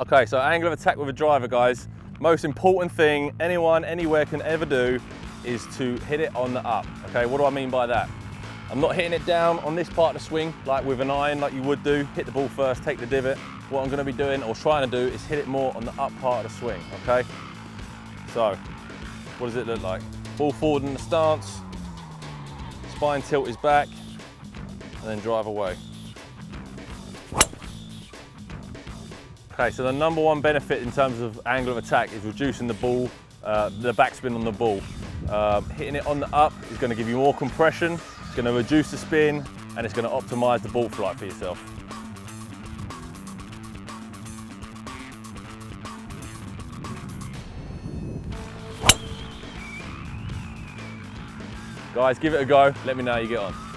Okay, so angle of attack with a driver, guys. Most important thing anyone, anywhere can ever do is to hit it on the up. Okay, what do I mean by that? I'm not hitting it down on this part of the swing like with an iron like you would do. Hit the ball first, take the divot. What I'm gonna be doing or trying to do is hit it more on the up part of the swing, okay? So, what does it look like? Ball forward in the stance, spine tilt is back, and then drive away. Okay, so the number one benefit in terms of angle of attack is reducing the ball, uh, the backspin on the ball. Uh, hitting it on the up is going to give you more compression, it's going to reduce the spin, and it's going to optimize the ball flight for yourself. Guys, give it a go. Let me know how you get on.